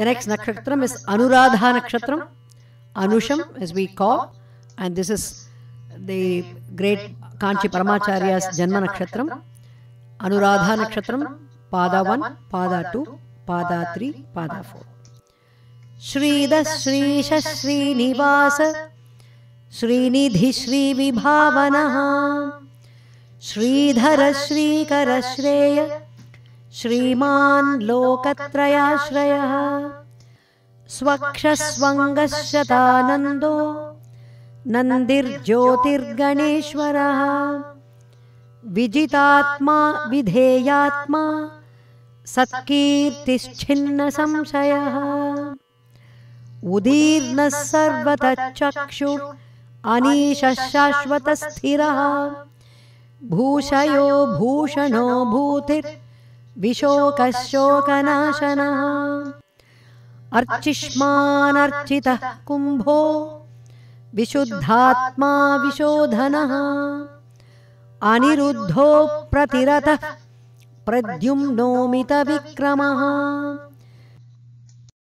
The next nakshatram is Anuradha nakshatram, Anusham as we call, and this is the great Kanchi Paramacharya's Janma nakshatram. Anuradha nakshatram, Pada 1, Pada 2, Pada 3, Pada 4. श्रीद Shrish Srinivas Srinidhi श्रीविभावनः Shridhar Shrikar श्रेय श्रीमान् लोकत्रयाश्रयः। नन्दिर्ज्योतिर्गणेश्वरः। विजितात्मा विधेयात्मा सत्कीर्तिश्छिन्नसंशयः उदीर्णः सर्वतः अनीशः शाश्वतस्थिरः भूषयो भूषणो भूतिर्विशोकः शोकनाशनः अर्चिष्मानर्चितः कुम्भो विशुद्धात्मा विशोधनः अनिरुद्धो प्रतिरतः प्रद्युम्नोमितविक्रमः